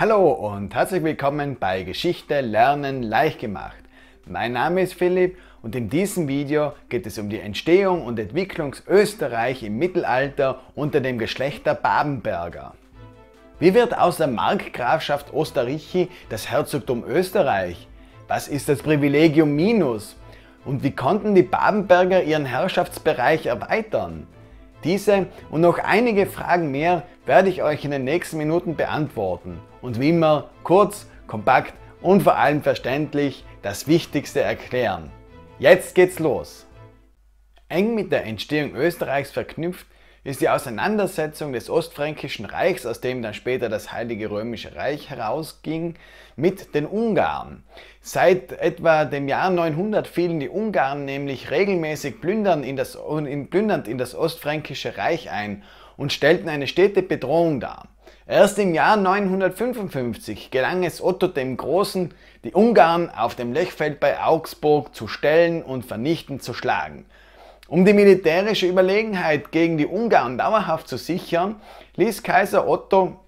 Hallo und herzlich willkommen bei Geschichte Lernen leicht gemacht. Mein Name ist Philipp und in diesem Video geht es um die Entstehung und Entwicklung Österreich im Mittelalter unter dem Geschlecht der Babenberger. Wie wird aus der Markgrafschaft Osterrichi das Herzogtum Österreich? Was ist das Privilegium Minus? Und wie konnten die Babenberger ihren Herrschaftsbereich erweitern? Diese und noch einige Fragen mehr werde ich euch in den nächsten Minuten beantworten und wie immer kurz, kompakt und vor allem verständlich das Wichtigste erklären. Jetzt geht's los! Eng mit der Entstehung Österreichs verknüpft ist die Auseinandersetzung des Ostfränkischen Reichs, aus dem dann später das Heilige Römische Reich herausging, mit den Ungarn. Seit etwa dem Jahr 900 fielen die Ungarn nämlich regelmäßig plündernd in das, plündernd in das Ostfränkische Reich ein und stellten eine stete Bedrohung dar. Erst im Jahr 955 gelang es Otto dem Großen, die Ungarn auf dem Lechfeld bei Augsburg zu stellen und vernichtend zu schlagen. Um die militärische Überlegenheit gegen die Ungarn dauerhaft zu sichern, ließ Kaiser Otto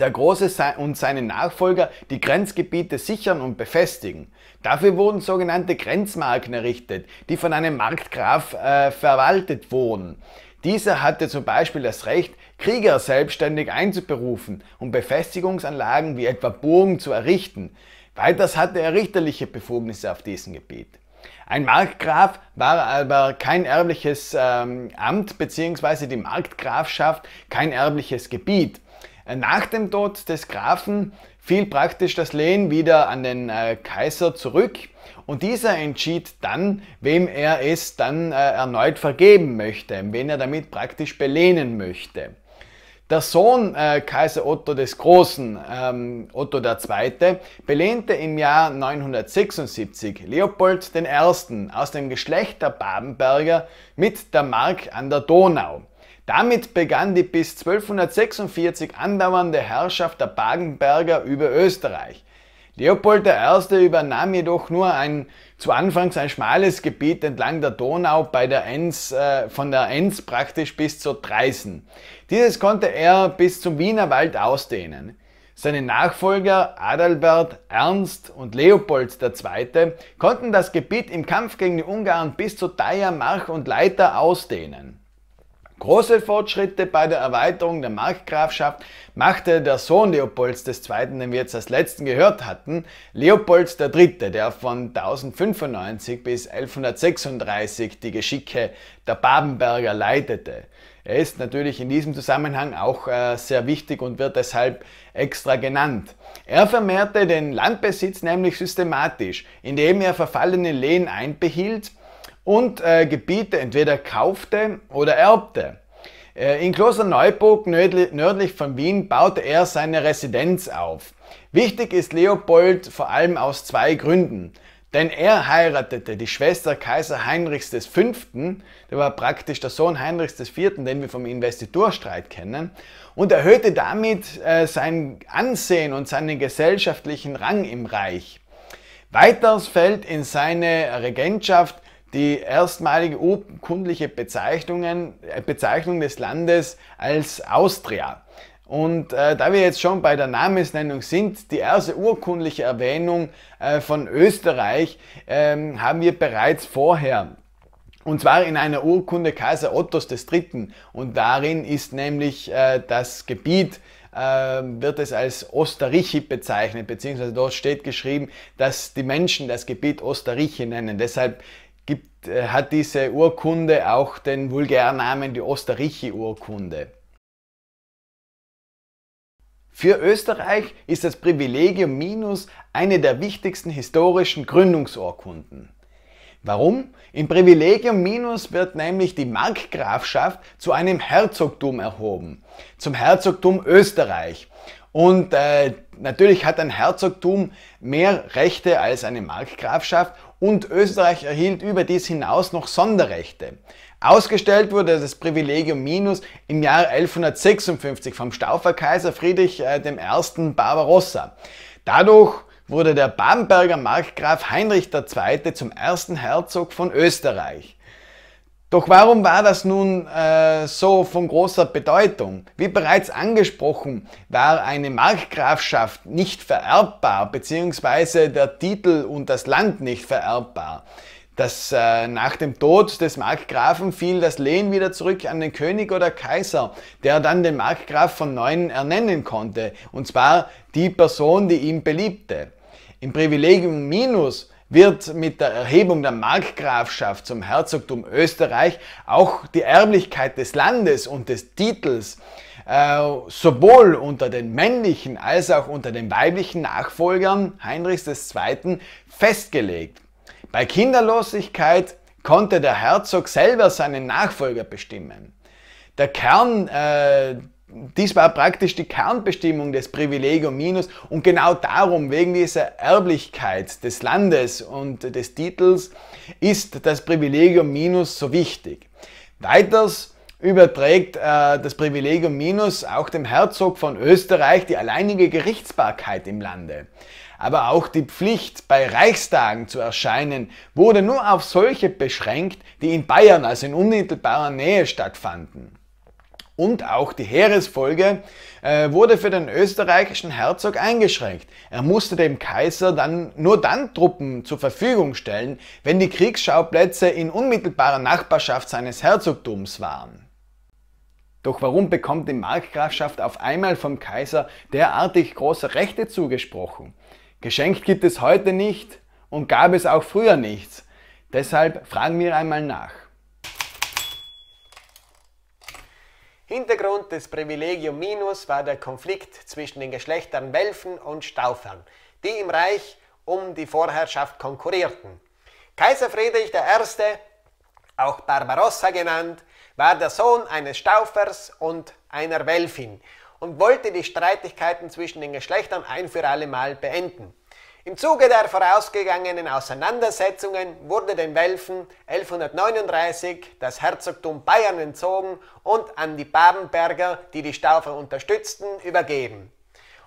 der Große und seine Nachfolger die Grenzgebiete sichern und befestigen. Dafür wurden sogenannte Grenzmarken errichtet, die von einem Markgraf äh, verwaltet wurden. Dieser hatte zum Beispiel das Recht, Krieger selbstständig einzuberufen und Befestigungsanlagen wie etwa Burgen zu errichten. Weiters hatte er richterliche Befugnisse auf diesem Gebiet. Ein Markgraf war aber kein erbliches ähm, Amt bzw. die Markgrafschaft kein erbliches Gebiet. Nach dem Tod des Grafen fiel praktisch das Lehen wieder an den äh, Kaiser zurück und dieser entschied dann, wem er es dann äh, erneut vergeben möchte, wen er damit praktisch belehnen möchte. Der Sohn äh, Kaiser Otto des Großen, ähm, Otto II., belehnte im Jahr 976 Leopold I. aus dem Geschlecht der Babenberger mit der Mark an der Donau. Damit begann die bis 1246 andauernde Herrschaft der Babenberger über Österreich. Leopold I. übernahm jedoch nur ein zu Anfangs ein schmales Gebiet entlang der Donau bei der Enns, äh, von der Enns praktisch bis zur Dreisen. Dieses konnte er bis zum Wienerwald ausdehnen. Seine Nachfolger Adalbert, Ernst und Leopold II. konnten das Gebiet im Kampf gegen die Ungarn bis zu Thaya, March und Leiter ausdehnen. Große Fortschritte bei der Erweiterung der Markgrafschaft machte der Sohn Leopolds II., den wir jetzt als letzten gehört hatten, Leopold III., der von 1095 bis 1136 die Geschicke der Babenberger leitete. Er ist natürlich in diesem Zusammenhang auch äh, sehr wichtig und wird deshalb extra genannt. Er vermehrte den Landbesitz nämlich systematisch, indem er verfallene Lehen einbehielt und äh, Gebiete entweder kaufte oder erbte. Äh, in Klosterneuburg nördlich, von Wien baute er seine Residenz auf. Wichtig ist Leopold vor allem aus zwei Gründen. Denn er heiratete die Schwester Kaiser Heinrichs V., der war praktisch der Sohn Heinrichs IV., den wir vom Investiturstreit kennen, und erhöhte damit äh, sein Ansehen und seinen gesellschaftlichen Rang im Reich. Weiters fällt in seine Regentschaft die erstmalige urkundliche Bezeichnungen, äh, Bezeichnung des Landes als Austria. Und äh, da wir jetzt schon bei der Namensnennung sind, die erste urkundliche Erwähnung äh, von Österreich ähm, haben wir bereits vorher. Und zwar in einer Urkunde Kaiser Ottos III. Und darin ist nämlich äh, das Gebiet äh, wird es als Osterrichi bezeichnet, beziehungsweise dort steht geschrieben, dass die Menschen das Gebiet Osterrichi nennen. Deshalb gibt, äh, hat diese Urkunde auch den Vulgärnamen die Osterrichi-Urkunde. Für Österreich ist das Privilegium Minus eine der wichtigsten historischen Gründungsurkunden. Warum? Im Privilegium Minus wird nämlich die Markgrafschaft zu einem Herzogtum erhoben, zum Herzogtum Österreich. Und äh, natürlich hat ein Herzogtum mehr Rechte als eine Markgrafschaft und Österreich erhielt überdies hinaus noch Sonderrechte. Ausgestellt wurde das Privilegium Minus im Jahr 1156 vom Stauferkaiser Friedrich äh, I. Barbarossa. Dadurch wurde der Babenberger Markgraf Heinrich II. zum ersten Herzog von Österreich. Doch warum war das nun äh, so von großer Bedeutung? Wie bereits angesprochen, war eine Markgrafschaft nicht vererbbar, beziehungsweise der Titel und das Land nicht vererbbar. Das, äh, nach dem Tod des Markgrafen fiel das Lehen wieder zurück an den König oder Kaiser, der dann den Markgraf von neuem ernennen konnte, und zwar die Person, die ihm beliebte. Im Privilegium Minus wird mit der Erhebung der Markgrafschaft zum Herzogtum Österreich auch die Erblichkeit des Landes und des Titels äh, sowohl unter den männlichen als auch unter den weiblichen Nachfolgern Heinrichs II. festgelegt. Bei Kinderlosigkeit konnte der Herzog selber seinen Nachfolger bestimmen. Der Kern äh, dies war praktisch die Kernbestimmung des Privilegium Minus und genau darum, wegen dieser Erblichkeit des Landes und des Titels, ist das Privilegium Minus so wichtig. Weiters überträgt äh, das Privilegium Minus auch dem Herzog von Österreich die alleinige Gerichtsbarkeit im Lande. Aber auch die Pflicht, bei Reichstagen zu erscheinen, wurde nur auf solche beschränkt, die in Bayern, also in unmittelbarer Nähe stattfanden und auch die Heeresfolge äh, wurde für den österreichischen Herzog eingeschränkt. Er musste dem Kaiser dann nur dann Truppen zur Verfügung stellen, wenn die Kriegsschauplätze in unmittelbarer Nachbarschaft seines Herzogtums waren. Doch warum bekommt die Markgrafschaft auf einmal vom Kaiser derartig große Rechte zugesprochen? Geschenkt gibt es heute nicht und gab es auch früher nichts. Deshalb fragen wir einmal nach. Hintergrund des Privilegium Minus war der Konflikt zwischen den Geschlechtern Welfen und Staufern, die im Reich um die Vorherrschaft konkurrierten. Kaiser Friedrich I., auch Barbarossa genannt, war der Sohn eines Staufers und einer Welfin und wollte die Streitigkeiten zwischen den Geschlechtern ein für alle Mal beenden. Im Zuge der vorausgegangenen Auseinandersetzungen wurde den Welfen 1139 das Herzogtum Bayern entzogen und an die Babenberger, die die Staufer unterstützten, übergeben.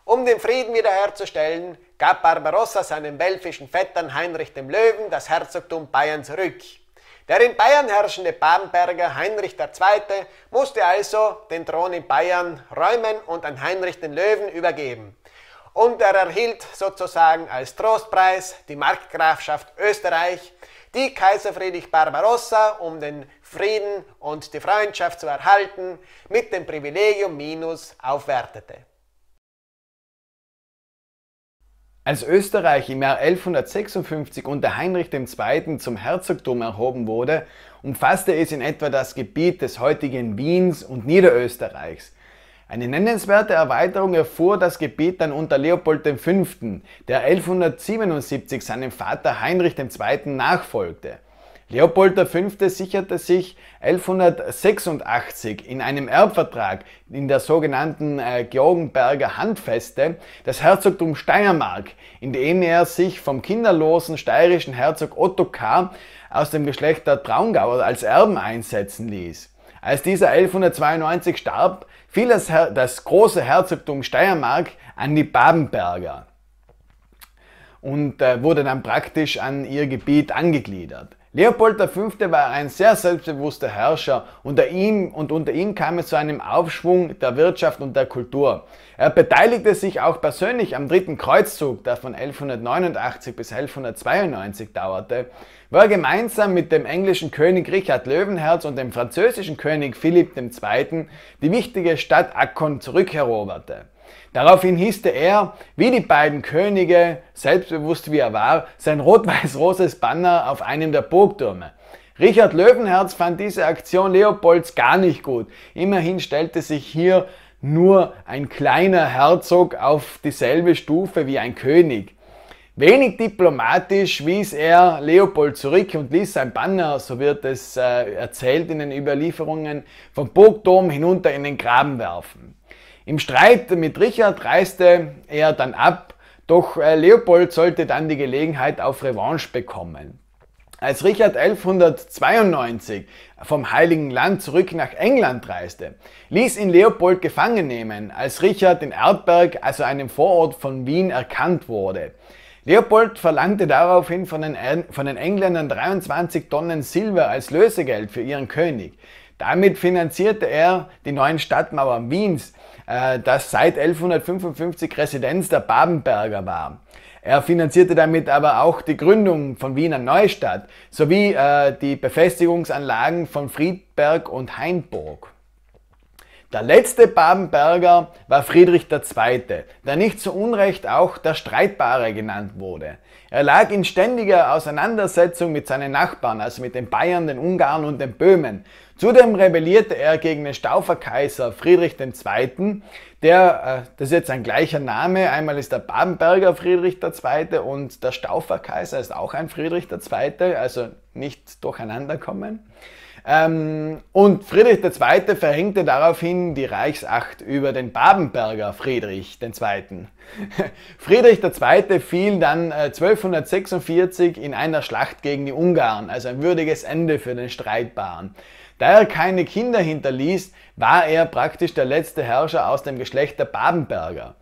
Um den Frieden wiederherzustellen, gab Barbarossa seinen welfischen Vettern Heinrich dem Löwen das Herzogtum Bayern zurück. Der in Bayern herrschende Babenberger Heinrich II. musste also den Thron in Bayern räumen und an Heinrich den Löwen übergeben und er erhielt sozusagen als Trostpreis die Markgrafschaft Österreich, die Kaiser Friedrich Barbarossa, um den Frieden und die Freundschaft zu erhalten, mit dem Privilegium Minus aufwertete. Als Österreich im Jahr 1156 unter Heinrich II. zum Herzogtum erhoben wurde, umfasste es in etwa das Gebiet des heutigen Wiens und Niederösterreichs. Eine nennenswerte Erweiterung erfuhr das Gebiet dann unter Leopold V., der 1177 seinem Vater Heinrich II. nachfolgte. Leopold V. sicherte sich 1186 in einem Erbvertrag in der sogenannten äh, Georgenberger Handfeste das Herzogtum Steiermark, indem er sich vom kinderlosen steirischen Herzog Ottokar aus dem Geschlecht der Traungauer als Erben einsetzen ließ. Als dieser 1192 starb, fiel das, das große Herzogtum Steiermark an die Babenberger und äh, wurde dann praktisch an ihr Gebiet angegliedert. Leopold V. war ein sehr selbstbewusster Herrscher. Unter ihm und unter ihm kam es zu einem Aufschwung der Wirtschaft und der Kultur. Er beteiligte sich auch persönlich am dritten Kreuzzug, der von 1189 bis 1192 dauerte, wo er gemeinsam mit dem englischen König Richard Löwenherz und dem französischen König Philipp II. die wichtige Stadt Akkon zurückeroberte. Daraufhin hisste er, wie die beiden Könige, selbstbewusst wie er war, sein rot-weiß-roses Banner auf einem der Burgtürme. Richard Löwenherz fand diese Aktion Leopolds gar nicht gut. Immerhin stellte sich hier nur ein kleiner Herzog auf dieselbe Stufe wie ein König. Wenig diplomatisch wies er Leopold zurück und ließ sein Banner, so wird es äh, erzählt in den Überlieferungen, vom Burgturm hinunter in den Graben werfen. Im Streit mit Richard reiste er dann ab, doch äh, Leopold sollte dann die Gelegenheit auf Revanche bekommen. Als Richard 1192 vom Heiligen Land zurück nach England reiste, ließ ihn Leopold gefangen nehmen, als Richard in Erdberg, also einem Vorort von Wien, erkannt wurde. Leopold verlangte daraufhin von den, von den Engländern 23 Tonnen Silber als Lösegeld für ihren König. Damit finanzierte er die neuen Stadtmauern Wiens, das seit 1155 Residenz der Babenberger war. Er finanzierte damit aber auch die Gründung von Wiener Neustadt sowie äh, die Befestigungsanlagen von Friedberg und Hainburg. Der letzte Babenberger war Friedrich II., der nicht zu Unrecht auch der Streitbare genannt wurde. Er lag in ständiger Auseinandersetzung mit seinen Nachbarn, also mit den Bayern, den Ungarn und den Böhmen. Zudem rebellierte er gegen den Stauferkaiser Friedrich II., der, äh, das ist jetzt ein gleicher Name, einmal ist der Babenberger Friedrich II. und der Stauferkaiser ist auch ein Friedrich II., also nicht durcheinander kommen. Ähm, und Friedrich II. verhängte daraufhin die Reichsacht über den Babenberger Friedrich II. Friedrich II. fiel dann äh, 1246 in einer Schlacht gegen die Ungarn, also ein würdiges Ende für den Streitbaren. Da er keine Kinder hinterließ, war er praktisch der letzte Herrscher aus dem Geschlecht der Babenberger.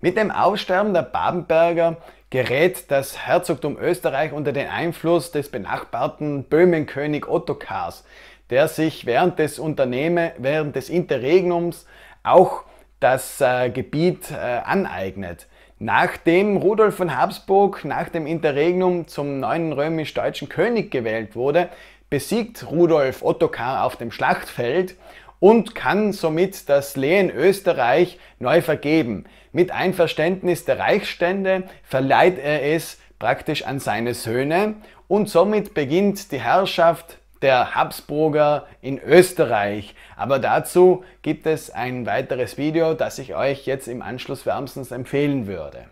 Mit dem Aussterben der Babenberger gerät das Herzogtum Österreich unter den Einfluss des benachbarten Böhmenkönig Ottokars, der sich während des Unternehme, während des Interregnums auch das äh, Gebiet äh, aneignet. Nachdem Rudolf von Habsburg nach dem Interregnum zum neuen römisch-deutschen König gewählt wurde, besiegt Rudolf Ottokar auf dem Schlachtfeld und kann somit das Lehen Österreich neu vergeben. Mit Einverständnis der Reichsstände verleiht er es praktisch an seine Söhne und somit beginnt die Herrschaft der Habsburger in Österreich. Aber dazu gibt es ein weiteres Video, das ich euch jetzt im Anschluss wärmstens empfehlen würde.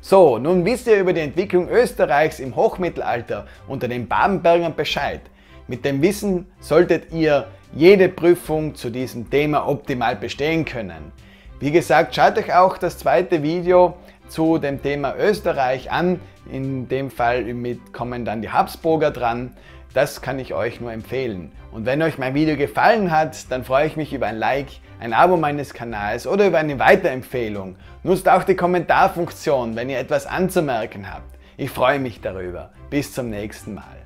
So, nun wisst ihr über die Entwicklung Österreichs im Hochmittelalter unter den Babenbergern Bescheid. Mit dem Wissen solltet ihr jede Prüfung zu diesem Thema optimal bestehen können. Wie gesagt, schaut euch auch das zweite Video zu dem Thema Österreich an. In dem Fall mit kommen dann die Habsburger dran. Das kann ich euch nur empfehlen. Und wenn euch mein Video gefallen hat, dann freue ich mich über ein Like, ein Abo meines Kanals oder über eine Weiterempfehlung. Nutzt auch die Kommentarfunktion, wenn ihr etwas anzumerken habt. Ich freue mich darüber. Bis zum nächsten Mal.